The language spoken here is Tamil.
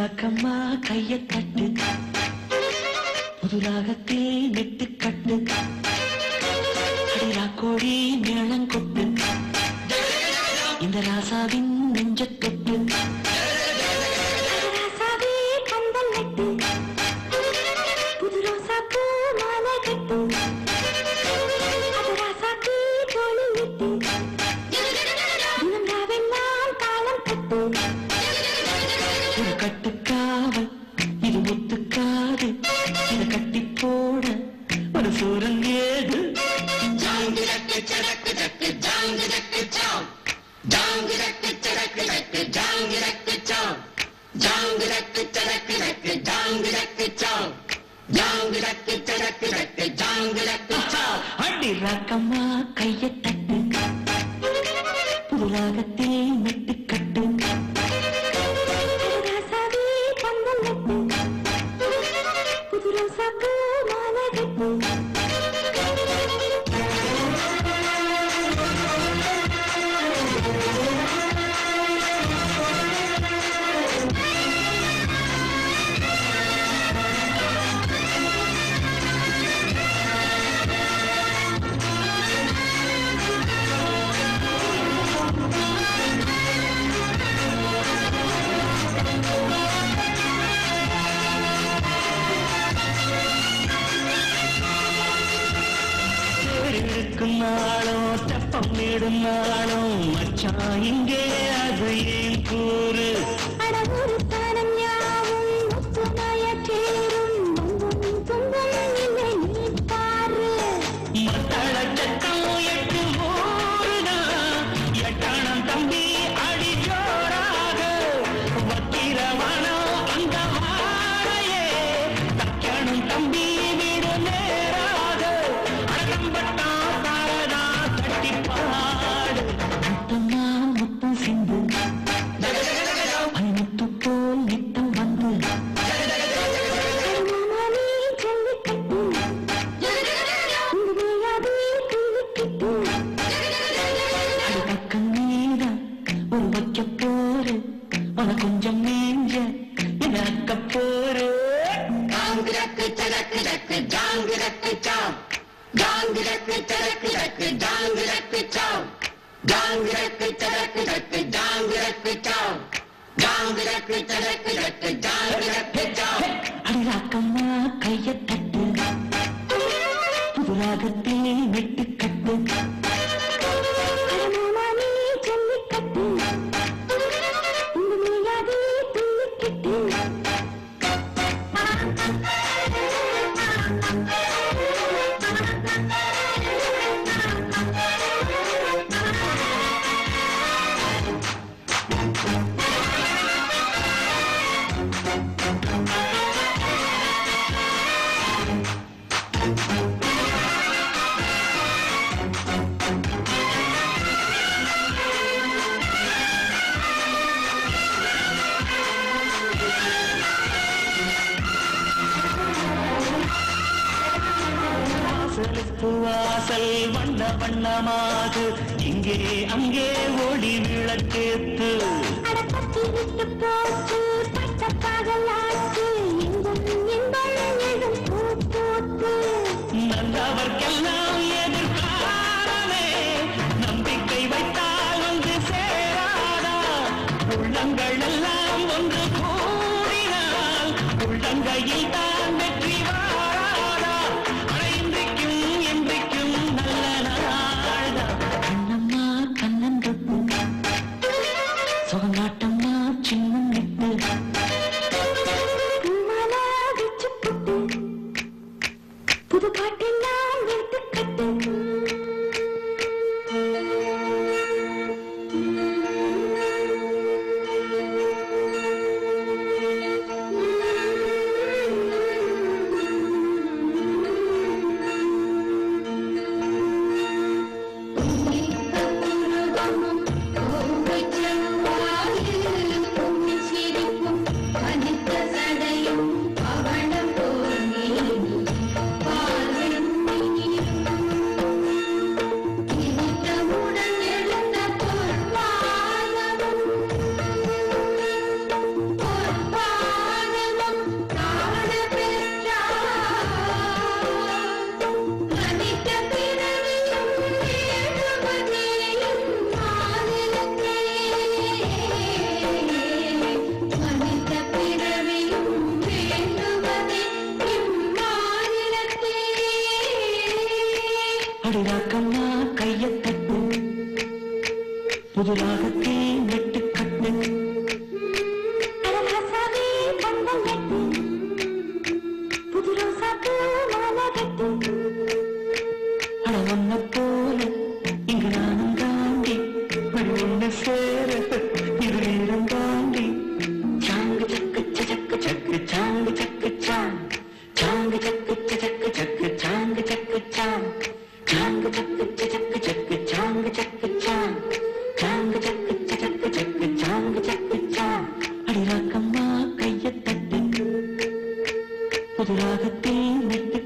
ராக்கம்மா கைய தட்டு புதுராகத்தில் நெட்டு கட்டு. இத கட்டி போட. ஒரு சூரன் ஏது அடி ராக்கம்மா கைய இருக்கும் நாளும் தெப்பம் இடும் நாளும் மச்சான் இங்கே அது ஏன் கூறு? வைக்க போரு உன கொஞ்சம் நீஞ்ச இதாக்க போரு அடிராக்கம்மா கைய தட்டு. புதுராகத்தில் வெட்டு வாசலுக்கு வாசல் வண்ண வண்ணமாக இங்கே அங்கே ஒளி விளக்கேத்து. நல்லவர்க்கெல்லாம் எதிர்காலமே நம்பிக்கை வைத்தால் வந்து சேராதா. உள்ளங்கள் எல்லாம் ஒன்று கூடினால் உள்ளங்கையில் தான் புதிராக தீங்கட்டு கட்டு. அடவன்ன போல இங்கு நானும் தாண்டி மணி ஒன்று சேர இது நேரம் தாண்டி. சாங்கு சக்கு சக்கு சக்கு கைய தட்டு